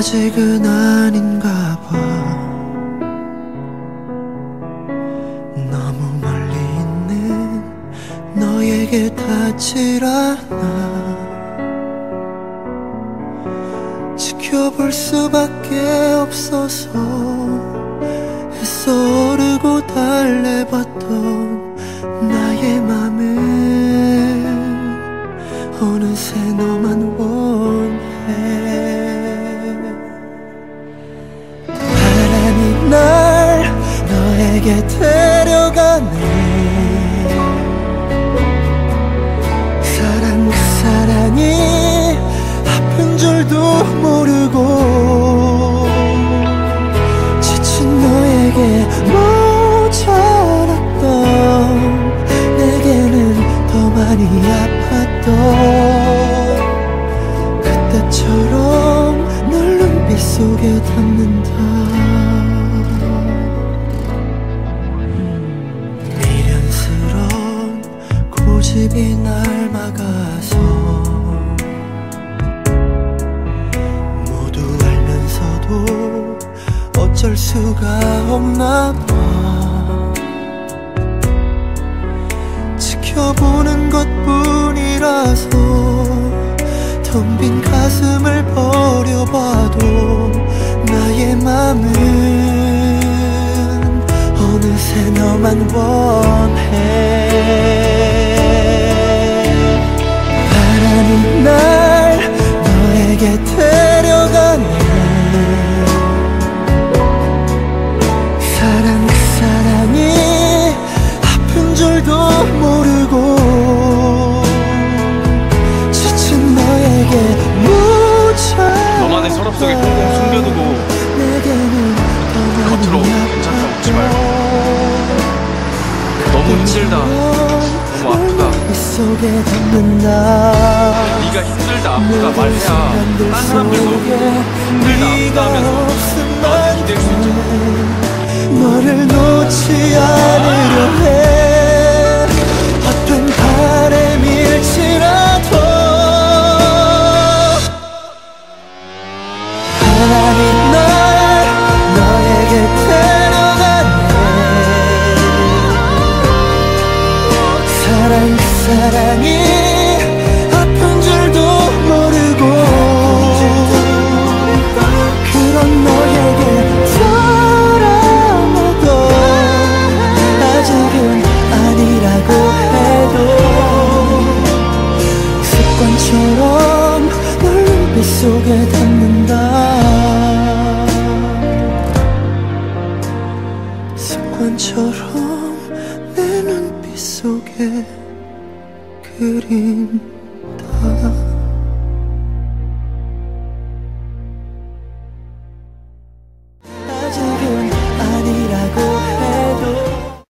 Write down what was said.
아직은 아닌가 봐. 너무 멀리 있는 너에게 닿질 않아. 지켜볼 수밖에 없어서 애써 오르고 달래봤던 나의 맘은 어느새 너만 원해 너에게 데려가네. 사랑 사랑이 아픈 줄도 모르고 지친 너에게 모자랐던 내게는 더 많이 아팠던 집이 날 막아서 모두 알면서도 어쩔 수가 없나 봐. 지켜보는 것 뿐이라서 텅 빈 가슴을 버려봐도 나의 맘은 어느새 너만 원 숨겨두고 겉으로 괜찮다 웃지 말고. 너무 힘들다. 너무 아프다. 네가 힘들다 아프다 말해야 딴 사람들도 힘들다 아프다 하면서 너한테 기댈 수 있잖아. 너를 놓지 않으 습관처럼 내 눈빛 속에 그린다